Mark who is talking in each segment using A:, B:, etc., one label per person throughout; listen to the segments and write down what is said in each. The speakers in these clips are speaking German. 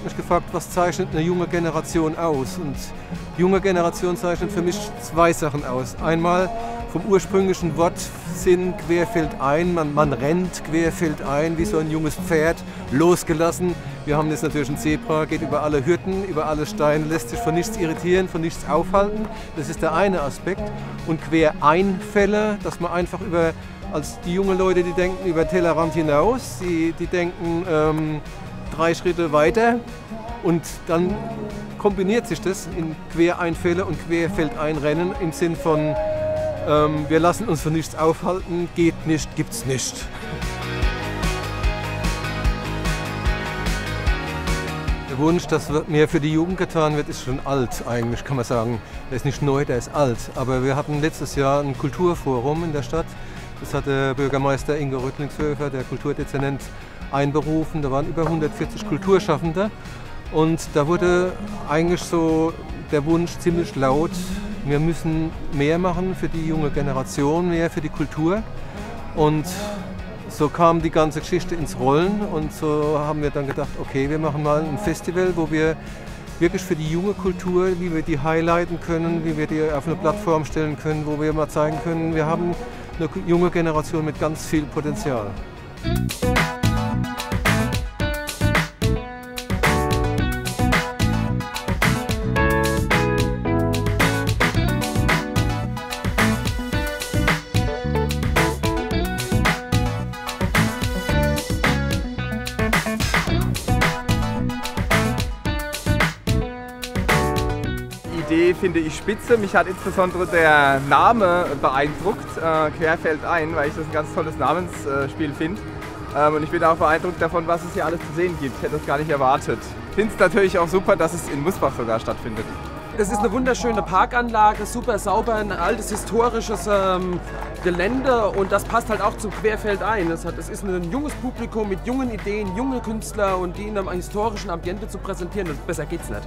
A: habe mich gefragt, was zeichnet eine junge Generation aus? Und junge Generation zeichnet für mich zwei Sachen aus. Einmal vom ursprünglichen Wortsinn querfeld ein, man, man rennt querfeld ein, wie so ein junges Pferd, losgelassen. Wir haben jetzt natürlich ein Zebra, geht über alle Hürden, über alle Steine, lässt sich von nichts irritieren, von nichts aufhalten. Das ist der eine Aspekt. Und Quereinfälle, dass man einfach über, als die jungen Leute, die denken über Tellerrand hinaus, die, die denken ähm, drei Schritte weiter und dann kombiniert sich das in Quereinfälle und Querfeldeinrennen im Sinn von ähm, wir lassen uns von nichts aufhalten, geht nicht, gibt's nicht. Der Wunsch, dass mehr für die Jugend getan wird, ist schon alt eigentlich, kann man sagen. Der ist nicht neu, der ist alt. Aber wir hatten letztes Jahr ein Kulturforum in der Stadt. Das hat der Bürgermeister Ingo Rüttlingshöfer, der Kulturdezernent, einberufen. Da waren über 140 Kulturschaffende. Und da wurde eigentlich so der Wunsch ziemlich laut, wir müssen mehr machen für die junge Generation, mehr für die Kultur. Und so kam die ganze Geschichte ins Rollen und so haben wir dann gedacht, okay, wir machen mal ein Festival, wo wir wirklich für die junge Kultur, wie wir die highlighten können, wie wir die auf eine Plattform stellen können, wo wir mal zeigen können, wir haben eine junge Generation mit ganz viel Potenzial.
B: Finde ich spitze. Mich hat insbesondere der Name beeindruckt, äh, Querfeld ein, weil ich das ein ganz tolles Namensspiel finde. Ähm, und ich bin auch beeindruckt davon, was es hier alles zu sehen gibt. Ich hätte das gar nicht erwartet. Ich finde es natürlich auch super, dass es in Musbach sogar stattfindet.
C: Das ist eine wunderschöne Parkanlage, super sauber, ein altes historisches ähm, Gelände und das passt halt auch zum Querfeld ein. Es, hat, es ist ein junges Publikum mit jungen Ideen, junge Künstler und die in einem historischen Ambiente zu präsentieren, das, besser geht's nicht.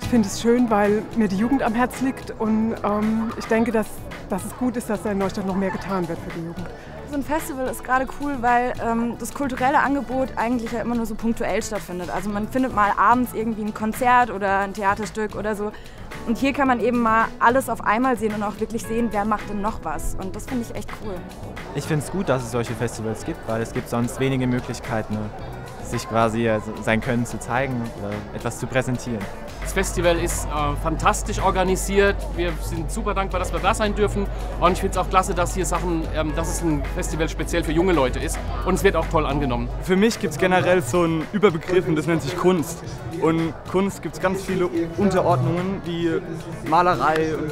D: Ich finde es schön, weil mir die Jugend am Herz liegt und ähm, ich denke, dass, dass es gut ist, dass da in Neustadt noch mehr getan wird für die Jugend.
E: So ein Festival ist gerade cool, weil ähm, das kulturelle Angebot eigentlich ja immer nur so punktuell stattfindet. Also man findet mal abends irgendwie ein Konzert oder ein Theaterstück oder so. Und hier kann man eben mal alles auf einmal sehen und auch wirklich sehen, wer macht denn noch was. Und das finde ich echt cool.
F: Ich finde es gut, dass es solche Festivals gibt, weil es gibt sonst wenige Möglichkeiten, sich quasi sein Können zu zeigen oder etwas zu präsentieren.
G: Das Festival ist äh, fantastisch organisiert. Wir sind super dankbar, dass wir da sein dürfen. Und ich finde es auch klasse, dass hier Sachen, ähm, dass es ein Festival speziell für junge Leute ist. Und es wird auch toll angenommen.
B: Für mich gibt es generell so einen Überbegriff und das nennt sich Kunst. Und Kunst gibt es ganz viele Unterordnungen wie Malerei und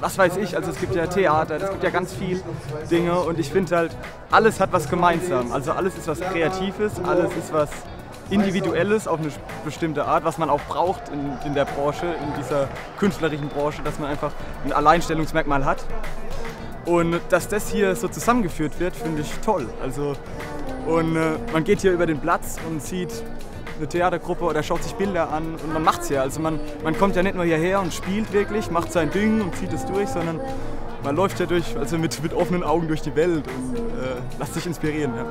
B: was weiß ich, also es gibt ja Theater, es gibt ja ganz viele Dinge und ich finde halt, alles hat was gemeinsam. Also alles ist was Kreatives, alles ist was Individuelles auf eine bestimmte Art, was man auch braucht in, in der Branche, in dieser künstlerischen Branche, dass man einfach ein Alleinstellungsmerkmal hat. Und dass das hier so zusammengeführt wird, finde ich toll. Also, und äh, man geht hier über den Platz und sieht eine Theatergruppe oder schaut sich Bilder an und man macht es ja. Also man, man kommt ja nicht nur hierher und spielt wirklich, macht sein Ding und zieht es durch, sondern man läuft ja durch, also mit, mit offenen Augen durch die Welt und äh, lasst sich inspirieren. Ja.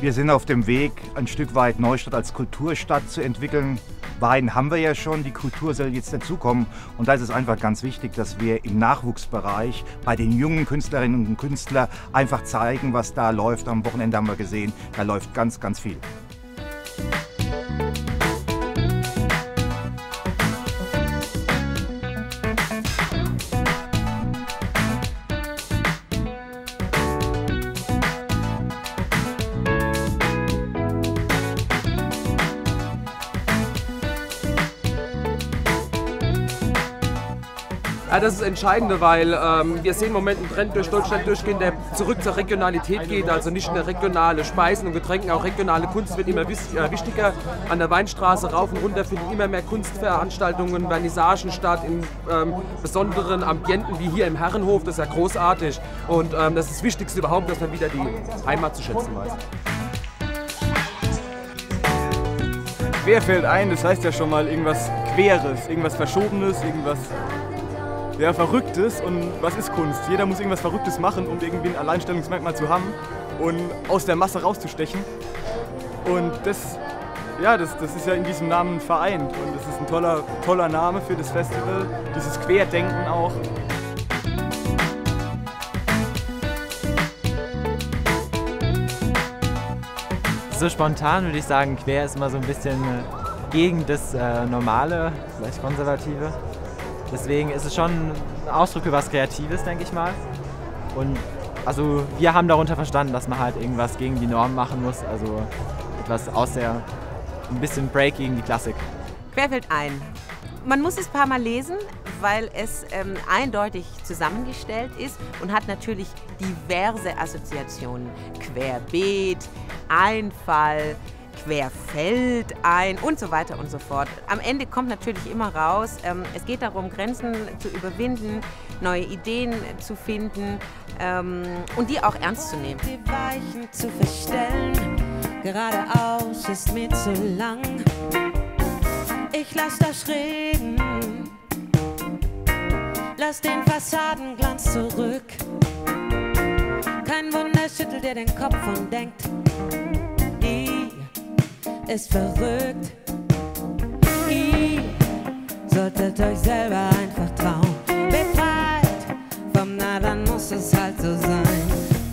H: Wir sind auf dem Weg, ein Stück weit Neustadt als Kulturstadt zu entwickeln. Wein haben wir ja schon, die Kultur soll jetzt dazukommen. Und da ist es einfach ganz wichtig, dass wir im Nachwuchsbereich bei den jungen Künstlerinnen und Künstlern einfach zeigen, was da läuft. Am Wochenende haben wir gesehen, da läuft ganz, ganz viel.
C: Ja, das ist das Entscheidende, weil ähm, wir sehen im Moment einen Trend durch Deutschland durchgehen, der zurück zur Regionalität geht. Also nicht nur regionale Speisen und Getränke, auch regionale Kunst wird immer äh, wichtiger. An der Weinstraße rauf und runter finden immer mehr Kunstveranstaltungen, Vernissagen statt, in ähm, besonderen Ambienten wie hier im Herrenhof. Das ist ja großartig. Und ähm, das ist das Wichtigste überhaupt, dass man wieder die Heimat zu schätzen weiß.
B: Quer fällt ein, das heißt ja schon mal irgendwas Queres, irgendwas Verschobenes, irgendwas ja, Verrücktes. Und was ist Kunst? Jeder muss irgendwas Verrücktes machen, um irgendwie ein Alleinstellungsmerkmal zu haben und aus der Masse rauszustechen. Und das, ja, das, das ist ja in diesem Namen vereint. Und das ist ein toller, toller Name für das Festival, dieses Querdenken auch.
F: So spontan würde ich sagen, quer ist immer so ein bisschen gegen das äh, Normale, vielleicht Konservative. Deswegen ist es schon ein Ausdruck für was Kreatives, denke ich mal. Und also wir haben darunter verstanden, dass man halt irgendwas gegen die Norm machen muss, also etwas aus der, ein bisschen Break gegen die Klassik.
I: Querfeld ein. Man muss es ein paar Mal lesen, weil es ähm, eindeutig zusammengestellt ist und hat natürlich diverse Assoziationen. Querbeet, Einfall, Querfeld ein und so weiter und so fort. Am Ende kommt natürlich immer raus, ähm, es geht darum, Grenzen zu überwinden, neue Ideen zu finden ähm, und die auch ernst zu nehmen.
J: Die Weichen zu verstellen, geradeaus ist mir zu lang. Ich lass das reden, lass den Fassadenglanz zurück. Kein Wunder schüttelt ihr den Kopf und denkt, ist verrückt. I solltet euch selber einfach trauen. Befreit vom Na, dann muss es halt so sein.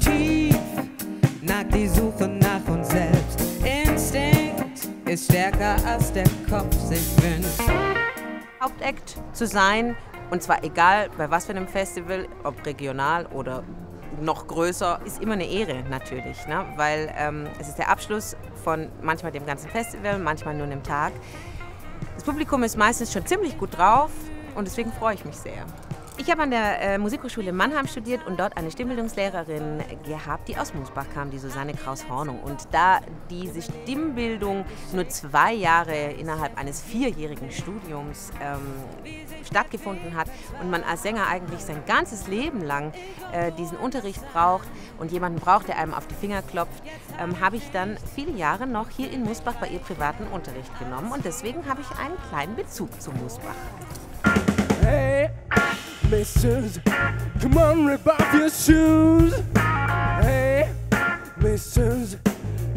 J: Tief nagt die Suche nach uns selbst. Instinkt ist stärker als der Kopf sich wünscht.
I: Hauptakt zu sein. Und zwar egal bei was für einem Festival, ob regional oder noch größer, ist immer eine Ehre natürlich. Ne? Weil ähm, es ist der Abschluss von manchmal dem ganzen Festival, manchmal nur einem Tag. Das Publikum ist meistens schon ziemlich gut drauf und deswegen freue ich mich sehr. Ich habe an der äh, Musikhochschule Mannheim studiert und dort eine Stimmbildungslehrerin gehabt, die aus Musbach kam, die Susanne Kraus-Hornung. Und da diese Stimmbildung nur zwei Jahre innerhalb eines vierjährigen Studiums ähm, stattgefunden hat und man als Sänger eigentlich sein ganzes Leben lang äh, diesen Unterricht braucht und jemanden braucht, der einem auf die Finger klopft, ähm, habe ich dann viele Jahre noch hier in Musbach bei ihr privaten Unterricht genommen und deswegen habe ich einen kleinen Bezug zu Musbach.
K: Hey, misters, come on, rip off your shoes. Hey, misters,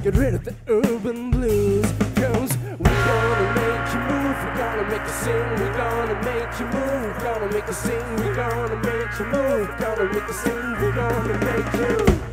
K: get rid of the urban blues. Cause we're gonna make you move, we're gonna make you sing, we're gonna make you move, we're gonna make you sing, we're gonna make you move, we're gonna make you sing, we're gonna make you.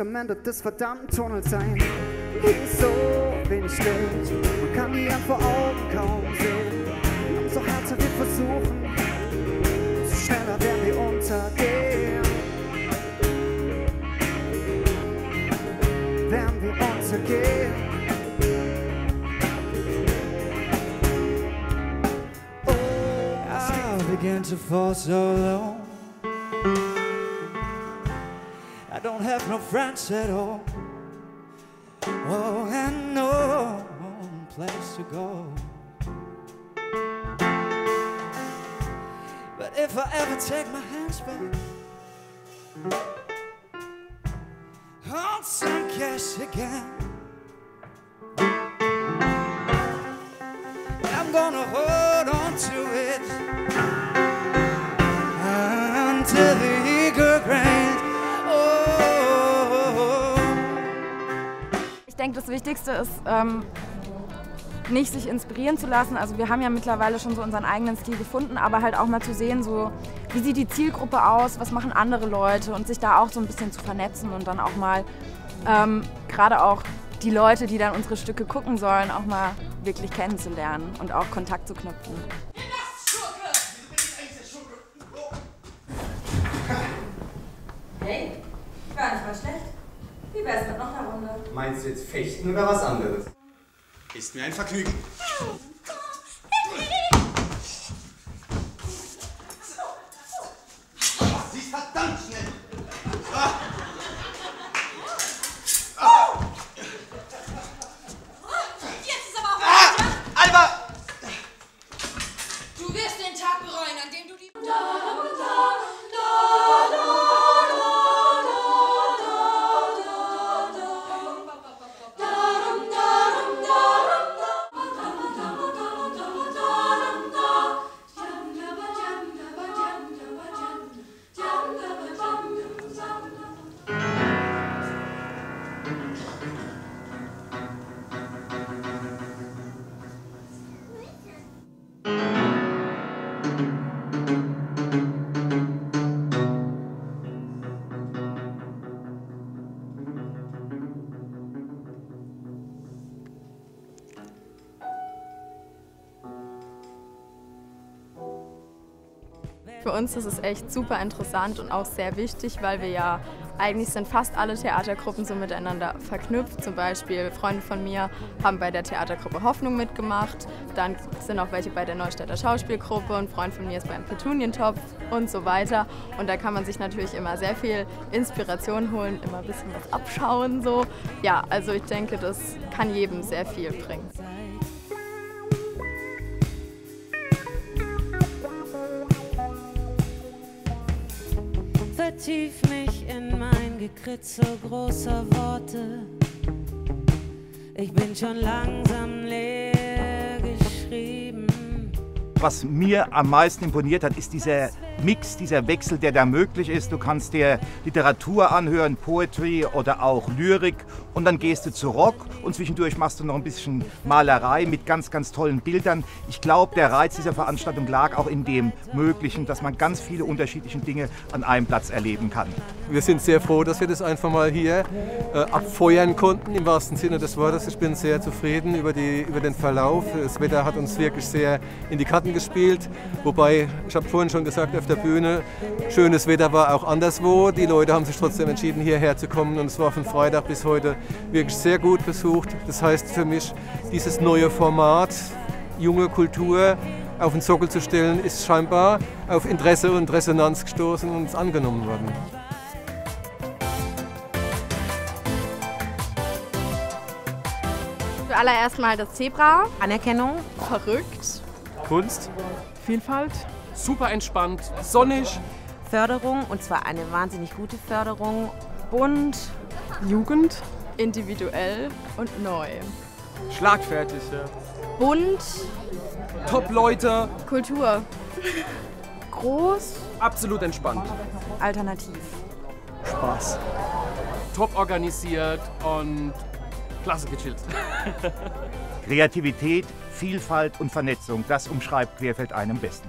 L: Am Ende des verdammten Tunnels sein. Hier ist so wenig Licht, man kann die Hand vor Augen kaum sehen. Umso härter wir versuchen, umso schneller werden wir untergehen. Werden wir untergehen.
K: I began to fall so low. Friends at all. Oh, and no place to go. But if I ever take my hands back I'll some yes again,
E: denke, das Wichtigste ist, ähm, nicht sich inspirieren zu lassen. Also wir haben ja mittlerweile schon so unseren eigenen Stil gefunden, aber halt auch mal zu sehen, so wie sieht die Zielgruppe aus, was machen andere Leute und sich da auch so ein bisschen zu vernetzen und dann auch mal ähm, gerade auch die Leute, die dann unsere Stücke gucken sollen, auch mal wirklich kennenzulernen und auch Kontakt zu knüpfen.
M: Hey, gar nicht mal schlecht. Wär's mit noch einer Runde?
N: Meinst du jetzt Fechten oder was anderes? Ist mir ein Vergnügen.
O: Für uns ist es echt super interessant und auch sehr wichtig, weil wir ja eigentlich sind fast alle Theatergruppen so miteinander verknüpft. Zum Beispiel Freunde von mir haben bei der Theatergruppe Hoffnung mitgemacht. Dann sind auch welche bei der Neustädter Schauspielgruppe. Ein Freund von mir ist beim Petunientopf und so weiter. Und da kann man sich natürlich immer sehr viel Inspiration holen, immer ein bisschen was abschauen. So. Ja, also ich denke, das kann jedem sehr viel bringen.
J: Vertief mich in mein Gekritzel großer Worte. Ich bin schon langsam leer geschrieben.
H: Was mir am meisten imponiert hat, ist dieser Mix, dieser Wechsel, der da möglich ist. Du kannst dir Literatur anhören, Poetry oder auch Lyrik und dann gehst du zu Rock und zwischendurch machst du noch ein bisschen Malerei mit ganz, ganz tollen Bildern. Ich glaube, der Reiz dieser Veranstaltung lag auch in dem Möglichen, dass man ganz viele unterschiedliche Dinge an einem Platz erleben kann.
A: Wir sind sehr froh, dass wir das einfach mal hier äh, abfeuern konnten, im wahrsten Sinne des Wortes. Ich bin sehr zufrieden über, die, über den Verlauf. Das Wetter hat uns wirklich sehr in die Karten gespielt. Wobei, ich habe vorhin schon gesagt, auf der Bühne, schönes Wetter war auch anderswo. Die Leute haben sich trotzdem entschieden, hierher zu kommen und es war von Freitag bis heute wirklich sehr gut besucht. Das heißt für mich, dieses neue Format, junge Kultur, auf den Sockel zu stellen, ist scheinbar auf Interesse und Resonanz gestoßen und ist angenommen worden.
O: Zuallererst mal das Zebra.
I: Anerkennung.
O: Verrückt.
G: Kunst.
D: Vielfalt.
G: Super entspannt, sonnig.
I: Förderung und zwar eine wahnsinnig gute Förderung.
O: Bunt.
D: Jugend.
O: Individuell und neu.
B: Schlagfertig, ja.
O: Bunt.
G: Top-Leute.
O: Kultur. Groß.
G: Absolut entspannt.
E: Alternativ.
G: Spaß. Top organisiert und klasse gechillt.
H: Kreativität, Vielfalt und Vernetzung, das umschreibt Querfeld einen am besten.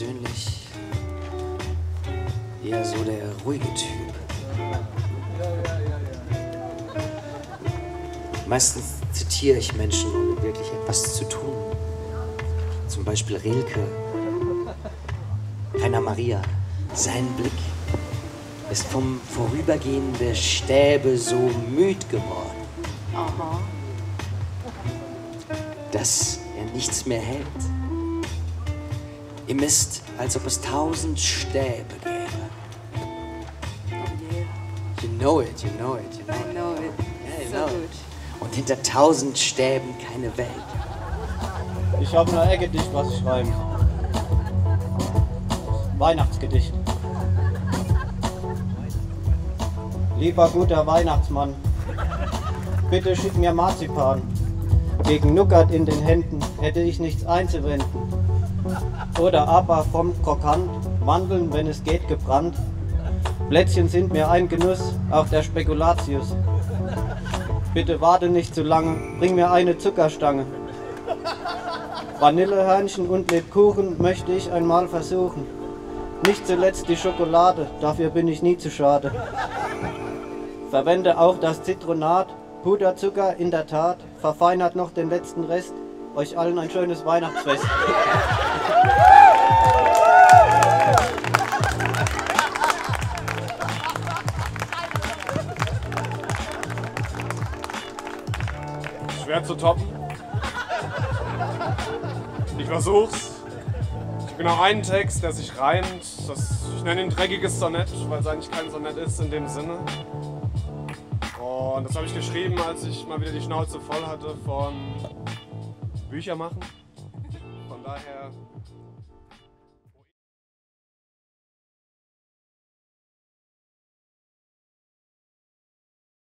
P: Persönlich eher so der ruhige Typ. Meistens zitiere ich Menschen, ohne wirklich etwas zu tun. Zum Beispiel Rilke, Rainer Maria. Sein Blick ist vom Vorübergehen der Stäbe so müd geworden, dass er nichts mehr hält. Ihm ist, als ob es tausend Stäbe gäbe. You know it, you know it, you know it.
Q: I know it.
P: You
Q: So
P: know
Q: gut.
P: it. Und hinter tausend Stäben keine Welt.
R: Ich habe nur ein Gedicht, was ich schreiben. Weihnachtsgedicht. Lieber guter Weihnachtsmann, bitte schick mir Marzipan. Gegen Nougat in den Händen hätte ich nichts einzuwenden. Oder aber vom Krokant, Mandeln, wenn es geht, gebrannt. Plätzchen sind mir ein Genuss, auch der Spekulatius. Bitte warte nicht zu lange, bring mir eine Zuckerstange. Vanillehörnchen und Lebkuchen möchte ich einmal versuchen. Nicht zuletzt die Schokolade, dafür bin ich nie zu schade. Verwende auch das Zitronat, Puderzucker in der Tat, verfeinert noch den letzten Rest. Euch allen ein schönes Weihnachtsfest.
O: Schwer zu toppen. Ich versuch's. Ich habe genau einen Text, der sich reimt. Das, ich nenne ihn dreckiges Sonett, weil es eigentlich kein Sonett ist in dem Sinne. Und das habe ich geschrieben, als ich mal wieder die Schnauze voll hatte von Bücher machen.